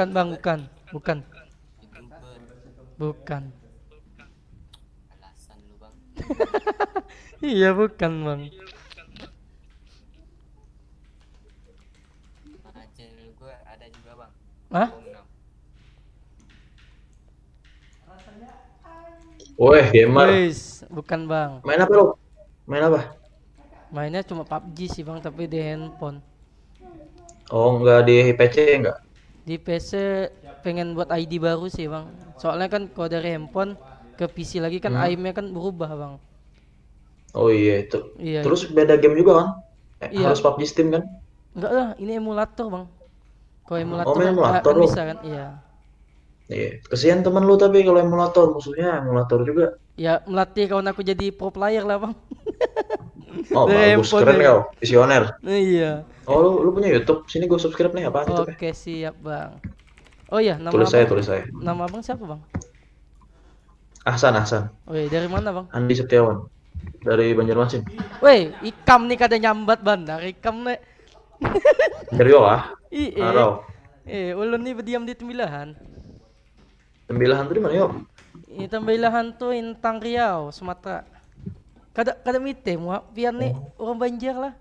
bukan bang, bukan, bukan, bukan. alasan lu bang Iya bukan bang. Hah? Woi, gamer. Wis, bukan bang. Main apa lu? Main apa? Mainnya cuma PUBG sih bang, tapi di handphone. Oh, enggak di PC enggak? Di PC pengen buat ID baru sih bang. Soalnya kan kalau dari handphone ke PC lagi kan Hmm. aimnya kan berubah bang. Oh iya itu. Iya. Terus beda game juga kan? Eh, Iya. Harus PUBG Steam kan? Enggak lah, ini emulator bang. Kalau emulator, Oh, kan- emulator kan bisa kan? Iya. Iya. Kesian temen lu tapi kalau emulator musuhnya emulator juga. Ya melatih kawan aku jadi pro player lah bang. Oh, Dari bagus keren ya. kau. Visioner. iya. Oh, lu, lu punya YouTube? Sini gue subscribe nih apa YouTube Oke siap bang. Oh iya, nama Tulis abang, saya, tulis saya. nama abang siapa bang? Ahsan, Ahsan. Oh iya, dari mana bang? Andi Setiawan. Dari Banjarmasin. Weh, ikam nih kada nyambat bandar, ikam nih. Dari bawah. Ih, Arau. eh, ulun nih berdiam di Tembilahan. Tembilahan tuh di mana yuk? Ini Tembilahan tuh Intang Riau, Sumatera. Kada kada mite muak pian nih orang Banjar lah.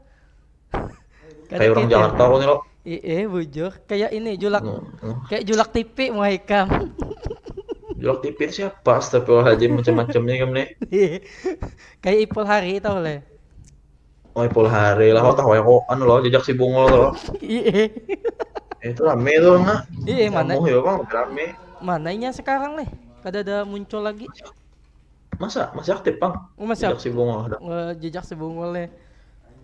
Kada Kayak orang. Jakarta kok nih lo. Iya, bujur. Kayak ini julak Hmm, kayak julak tipi muak ikam. Jolok tipir siapa? Astagfirullahaladzim macam-macamnya kamu nih. kayak Ipul Hari tau le. Oh, Ipul Hari lah, oh tahu ya kok anu lo jejak si bungo lo. Iya. Eh, itu rame tuh nah. Iya, mana Kamu ya bang, rame. mananya sekarang leh? Kada ada muncul lagi. Masa masih aktif bang? Oh, masih Jejak si bungo ada. Eh, jejak sebungul le.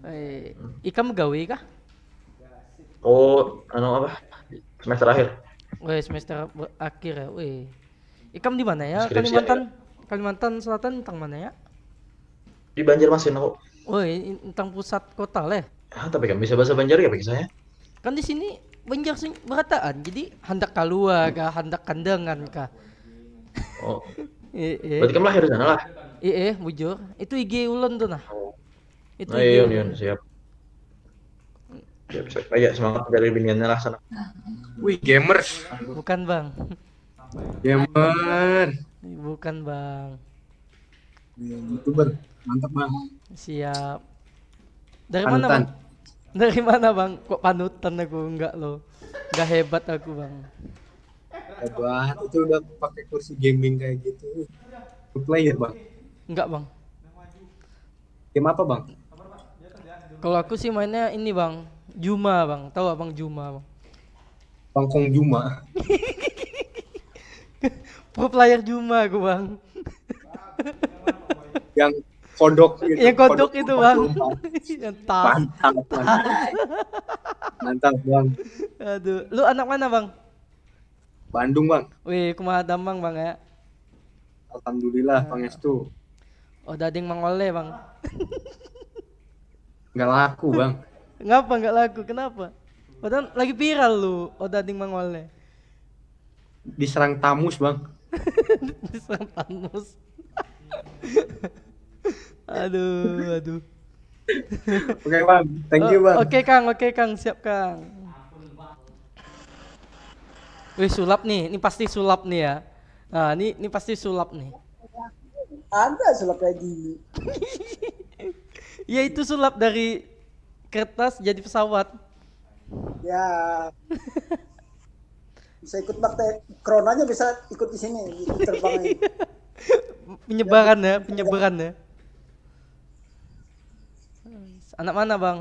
Eh, ikam gawe kah? Oh, anu apa? Semester akhir. Weh, semester akhir ya. Weh. Ikam di mana ya? Skripsi Kalimantan Kalimantan Selatan tentang mana ya? Di Banjarmasin aku. Woi, tentang pusat kota leh. Ah, tapi kan bisa bahasa Banjar ya bagi saya. Kan di sini Banjar sing berataan. Jadi hendak kalua kah, hendak kandangan kah? Oh, Eh, eh, berarti kamu lahir di sana lah. eh, bujur. Itu IG ulun tuh nah. Itu Oh, IG. iya, ulun. iya, siap. Siap, siap. Ayo, semangat dari biniannya lah sana. Wih, gamers. Bukan bang. Gamer. Bukan bang. YouTuber. Mantap, Bang. Siap. Dari mana bang? Dari mana bang? Kok panutan aku enggak lo? Enggak hebat aku bang. Hebat. Itu udah pakai kursi gaming kayak gitu. Pro player, Bang. Enggak bang. Game apa, Bang? Kalau aku sih mainnya ini bang. Juma bang. Tahu abang Juma bang? Bangkong Juma. Pro player Juma aku bang. Yang kodok itu. Yang kodok itu bang. Mantap, mantap. Mantap, Bang. Aduh. Lu anak mana bang? Bandung, Bang. Wih, kumaha damang bang ya? Alhamdulillah, Pangestu. Oh dading mangole bang. Nggak laku, Bang. Ngapa nggak laku? Kenapa? Padahal lagi viral lu. Oh dading mangole. Diserang tamus, Bang. Diserang Thanos. aduh, aduh. Oke, Bang. Thank you, Oh, Bang. Oke Kang, oke Kang, siap Kang. Wih sulap nih, ini pasti sulap nih ya. Nah, ini ini pasti sulap nih. Ada sulap kayak gini. Ya itu sulap dari kertas jadi pesawat. Ya. Bisa ikut bakte kronanya bisa ikut di sini, terbang. Penyebaran ya, penyebaran ya. Anak mana bang?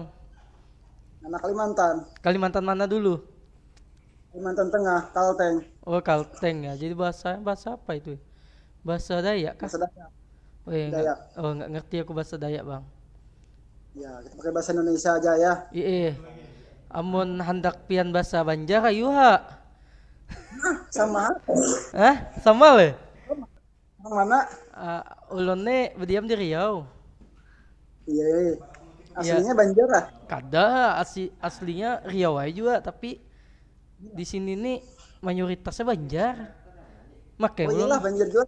Anak Kalimantan, Kalimantan mana dulu? Kalimantan Tengah, Kalteng, Oh Kalteng ya. Jadi bahasa bahasa apa itu? Bahasa Dayak kah? bahasa Dayak. Oh, iya, nggak- Dayak. oh nggak ngerti aku bahasa Dayak bang. Ya, kita pakai bahasa Indonesia aja ya. Iya. Amun hendak pian bahasa Banjar ayo ha. Sama Hah? Sama le? mana? Uh, ulun nih berdiam di Riau. Iya, iya. Aslinya Banjar lah. Kada asli aslinya Riau aja juga tapi di sini nih mayoritasnya Banjar. Makanya Oh iyalah Banjar juga.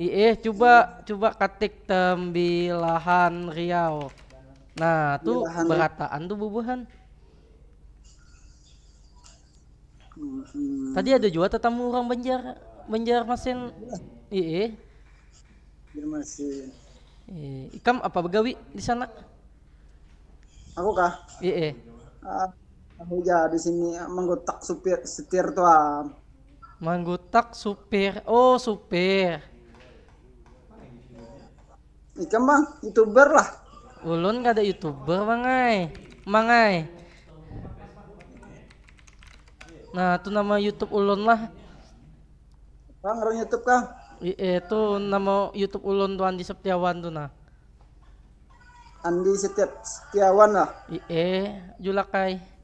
Iya, coba coba ketik tembilahan Riau. Nah, tuh Tembilahan, ya. berataan tuh bubuhan. Hmm. Tadi ada juga tetamu orang Banjar, Banjar Masin. Iya. Biar masih. Iya. Ikam apa begawi di sana? Aku kah? Iya. Ah, ya di sini menggotak supir setir tua. Manggutak supir. Oh, supir. Ikan bang, youtuber lah. Ulun gak ada youtuber mangai. Mangai. Nah, itu nama YouTube ulun lah. Bang, orang YouTube kah? Iya, itu nama YouTube ulun tuh Andi Septiawan tuh nah. Andi Setiawan lah. Iya, julakai.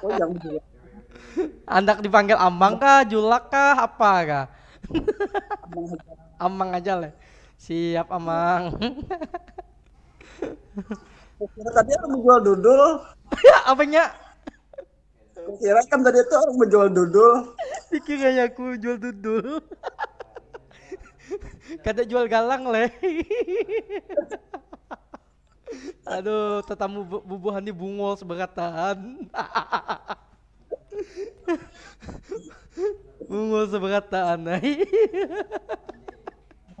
Oh. Andak dipanggil Amang kah, Julak kah, apa kah? Amang aja lah. Siap Amang. Kira tadi aku menjual dudul. Apanya? Kira kan tadi itu orang menjual dudul. Dikira aku jual dudul. Kata jual galang leh. Aduh, tetamu bu- bubuhan di bungol seberataan. bungol seberataan, ay.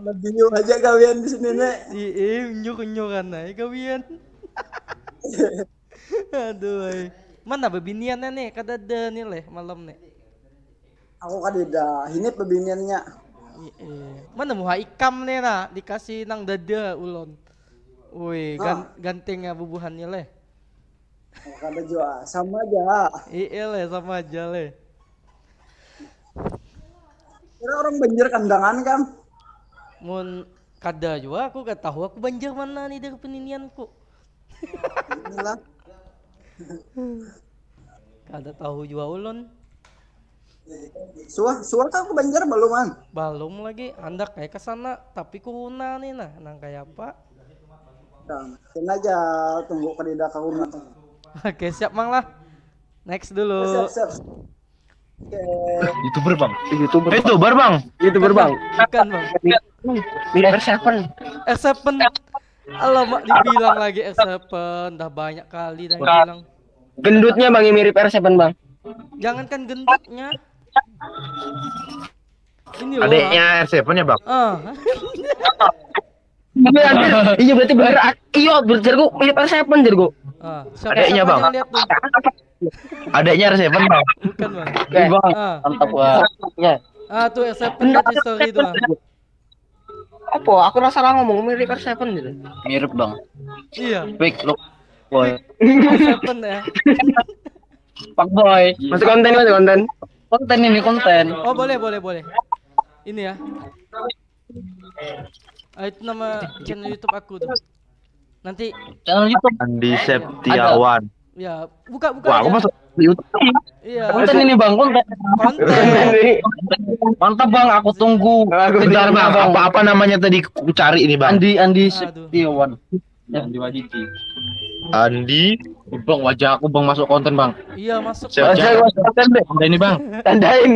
Lebih aja kalian di sini nek. Iya, nyur-nyuran ay kawian. Aduh, ay. Mana bebiniannya nih? Kada ada nih leh malam nih. Aku kan tidak. Ini pebiniannya. Iya. Mana muha ikam nih nah dikasih nang dada ulon. Wih, gan ganteng ya bubuhannya leh. Aku kan ada juga. Sama aja. Iya leh sama aja leh. Kira orang banjir kandangan kan? Mun kada juga aku gak tahu aku banjir mana nih dari peninianku. Inilah. Kada tahu juga ulon. Suah, suah kan aku banjir belum man. Balum lagi, anda kayak ke sana tapi kuhuna nih nah, nang kayak apa? Nah, Kena aja tunggu kedida kau nanti. Oke, siap Mang lah. Next dulu. Siap, siap. Oke. youtuber bang youtuber youtuber bang youtuber bang Bukan Bang. Mirror Seven R7. Alamak dibilang lagi R7, dah banyak kali dah bilang. gendutnya bang yang mirip R7 bang Jangankan gendutnya. Ini loh. Adeknya R7 ya bang? Ah, iya iya berarti bener. Iya berarti jargo mirip R7 jargo ah. Adeknya, Bang. Adeknya R7 bang? Bukan bang. Bang Ah, mantap wah ya ah tuh R7 di story itu bang. apa? Aku rasa salah ngomong mirip R7 gitu mirip bang. Iya, fake look boy. R7 ya. pak boy. Masih konten masih konten. Konten ini konten. Oh boleh boleh boleh. Ini ya. Ah, itu nama channel YouTube aku tuh. Nanti channel YouTube Andi Septiawan. ya buka buka Wah, aku aja. masuk YouTube. Iya. konten ini bang konten Konten. mantap bang aku tunggu Bentar bang, apa-apa namanya tadi ku cari ini bang? Andi Andi ya Andi Wajiti Andi. Bang wajah aku bang masuk konten bang Iya masuk. Siap, siap. konten deh konten ini bang Tandain.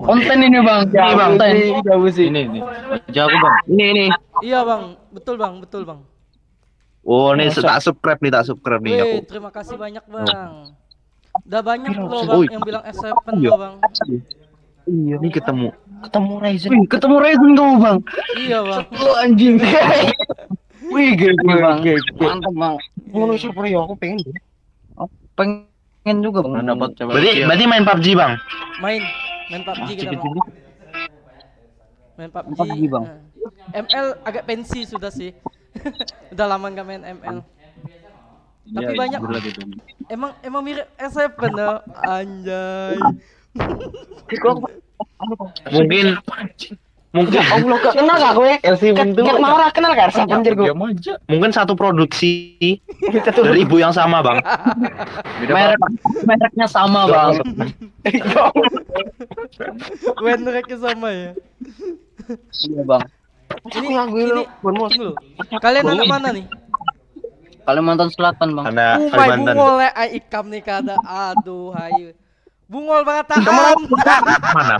konten ini bang ini bang konten ini ini wajah aku bang ini ini Iya bang, betul bang, betul bang. Oh, nih tak subscribe nih, tak subscribe nih aku. Terima kasih banyak bang. Udah banyak loh bang yang bilang S7 Iya. loh bang. Iya, nih ketemu. ketemu Ryzen ketemu Ryzen kamu bang Iya bang. lu anjing wih gede bang mantap bang ngono super ya aku pengen deh. aku pengen juga bang dapat coba Berarti, berarti main PUBG bang? Main, main PUBG kita bang. Main PUBG. PUBG, Bang. Nah. ML agak pensi sudah sih. Udah lama nggak main ML. Tapi banyak. Emang emang mirip S7 ya? Anjay. Mungkin mungkin Allah gak kenal gak gue Gak mau lah kenal gak siapa anjir gue mungkin satu produksi dari ibu yang sama bang. merek mereknya sama bang mereka sama ya. iya bang Ini ini. Kalian anak mana nih? Kalimantan Selatan bang Karena Umay Kalimantan. bungol ya ai ikam nih kada. Aduh hayu. Bungol banget tahan. Mana?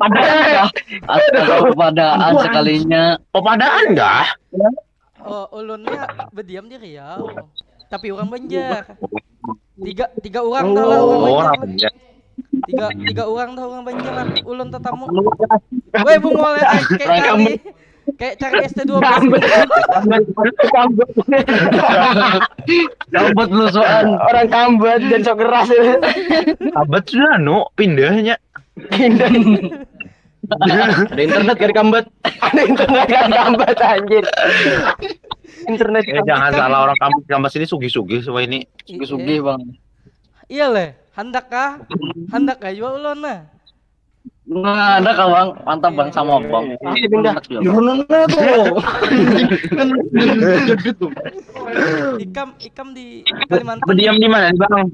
Padaan astaga padaan sekalinya Oh, padaan enggak? Oh, ulunnya berdiam di Riau. Tapi orang Banjar. Tiga tiga orang Oh, Banjar. orang Banjar. Tiga tiga orang dah orang Banjar lah. Ulun tetamu. Woi bungol ya kayak kayak cari kayak cari ST12. Dapat lusuan orang kambat dan sok keras. Abad sudah no pindahnya. Ada internet kan kambat. Ada internet kan kambat anjir. Internet Eh, jangan salah orang kampus kampus ini sugi-sugi semua ini. sugi bang. Iya leh. Handak kah? Handak kah juga ulun nah. Nah, ada kah bang? Mantap bang sama bang. Pasti pindah. Ikam ikam di Kalimantan. Berdiam di mana bang?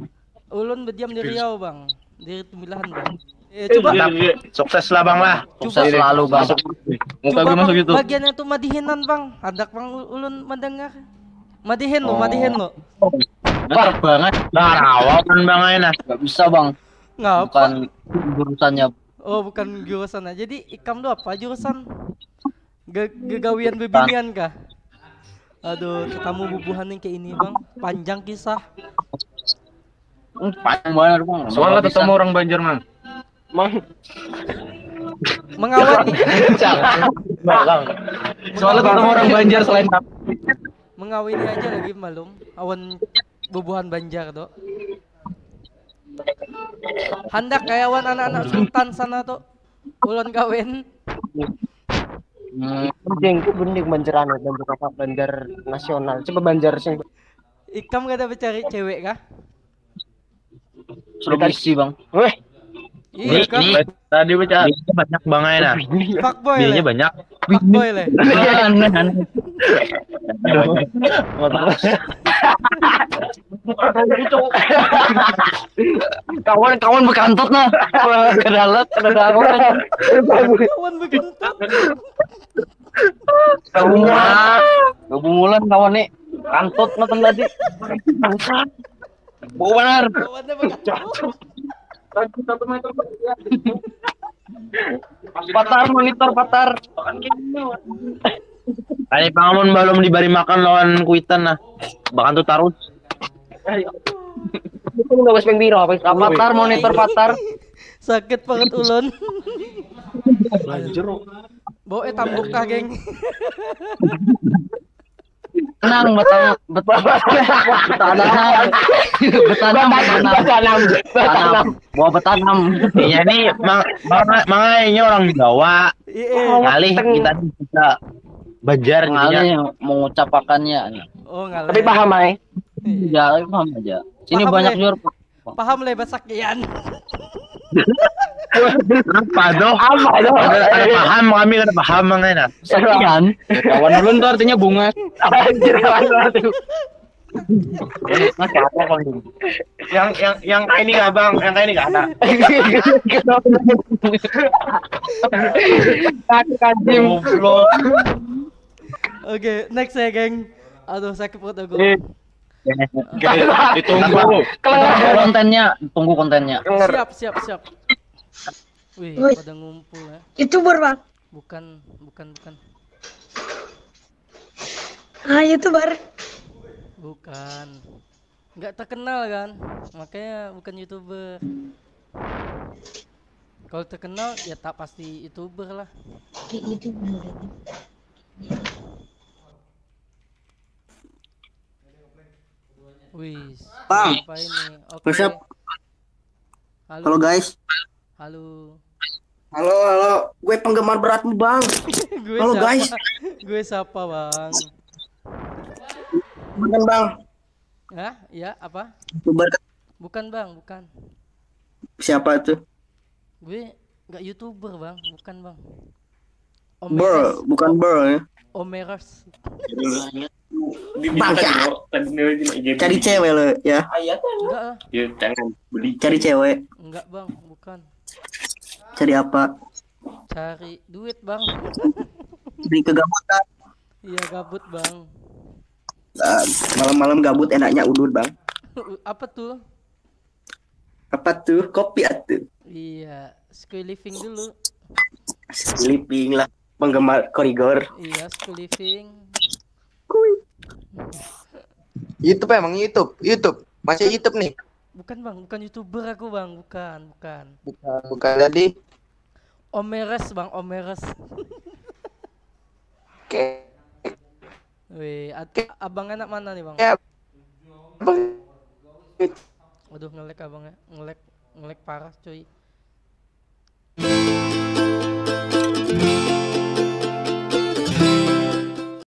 Ulun berdiam di Riau bang. Di Tembilahan bang. Eh, coba Sukses lah bang lah. Sukses selalu bang. Muka coba gue masuk gitu. bagian itu madihinan bang. Handak bang ulun mendengar. Madihin lo, madihin lo. Parah banget. Nah, rawa kan bang Aina. Gak bisa bang. Ngapa? Bukan jurusannya. Oh bukan jurusan aja. Jadi ikam tuh apa jurusan? Ge gegawian bebinian kah? Aduh, ketemu bubuhan yang kayak ini bang. Panjang kisah. Hmm, Panjang banget bang. Soalnya Nggak ketemu orang Banjar mang. Mengawani, Soalnya ketemu orang Banjar selain mengawini aja lagi malum. Awan bubuhan Banjar tuh. Handak kayak awan anak-anak sultan sana tuh. Ulun kawin. Hmm, Penting ku bening banjaran banjar apa banjar nasional. Coba banjar sing Ikam gak ada cari cewek kah? sudah berisi bang. Weh, Iya kan? Tadi baca banyak bang Aina. Fuckboy Biayanya leh. banyak. Fuckboy leh. Aneh, aneh. Kawan-kawan bekantut nah. Kedalat, kedalat. Kawan begentut. Kawan. Gabungulan kawan nih. Kantut nonton tadi. Bu benar. Kawannya begentut. Patar monitor patar. Tadi pangamun belum diberi makan lawan kuitan nah. Bahkan tuh tarus. itu enggak wes ping piro Patar monitor patar. Sakit banget ulun. Bawa eh tambuk kah geng? Tenang betang betanam. Betanam. Betanam betanam. Betanam. Bawa betanam. Iya nih mang manganya orang Jawa. Iya. Ngalih kita bisa Banjar jadinya. Ngalih mengucapakannya. Oh ngalah. Tapi paham ay. Ya, paham aja. Sini banyak jur. Paham le basakian. Apa doh? Ada ada paham kami ada paham mang Aina. Sekian. Kawan ulun tuh artinya bunga. Anjir kawan tuh. Apa bang? Yang yang yang kayak ini nggak bang? Yang kayak ini nggak ada. Goblok. Oke, next ya geng. Aduh sakit perut aku. Ditunggu. Tunggu kontennya, tunggu kontennya. Siap, siap, siap. Wih, Woi. pada ngumpul ya. youtuber bang Bukan, bukan, bukan. ah youtuber Bukan. Nggak terkenal kan? Makanya bukan YouTuber. Kalau terkenal ya tak pasti YouTuber lah. kayak gitu berarti Wih. Bang. Apa ini? Halo. Halo guys. Halo. Halo, halo. Gue penggemar beratmu, Bang. Gue Halo, siapa? guys. Gue siapa, Bang? Bukan, Bang. Hah? Ya, apa? Youtuber Bukan, Bang, bukan. siapa tuh? Gue nggak YouTuber, Bang. Bukan, Bang. Bro, bukan bro ya. Omeras. Bangsat. Cari cewek lo ya. Enggak lah. Cari cewek. Enggak, Bang. Bukan. Cari apa? Cari duit, Bang. Beli kegabutan. Iya, gabut, Bang. Ah, Malam-malam gabut enaknya udut, Bang. Apa tuh? Apa tuh? Kopi atuh. Iya, school living dulu. Sleeping lah. Penggemar koridor. Iya, school living. YouTube emang YouTube, YouTube. Masih YouTube nih. Bukan bang, bukan youtuber aku bang, bukan, bukan. Bukan, bukan jadi. Omeres bang, Omeres. Oke. Wih, abang anak mana nih bang? Ya, abang. Aduh ngelek abangnya, ngelek, ngelek parah cuy.